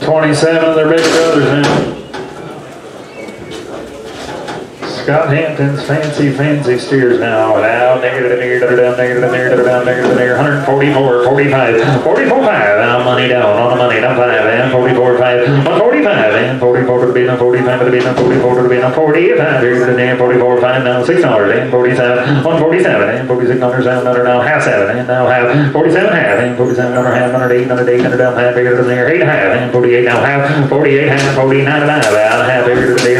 Twenty-seven of their big brothers now. Scott Hampton's fancy, fancy steers now. Down, negative, negative, down, negative, negative, down, negative, negative, 144, 45, 44, 5. Now money down, on the money, down 5, and 44, 5, 145, and 44 to the beat, 45 to the beat, 44 to the beat, 45, here to the damn 44, 5, now 6 dollars, and 47, 147, and 46 dollars, down, under now half 7, and now half, 47 half, and 47 under half, under 8, under 8, under down half, bigger than there, 8 half, and 48 now half, 48 half, 49 half, out half, bigger than there,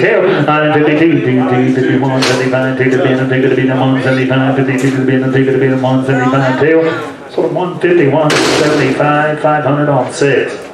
52, and 52, 52, 51, 75, to the bin, and 2 to the bin, and 175, to the bin, and 2 to the bin, and 175, 2. So 151, 75, 500 on 6.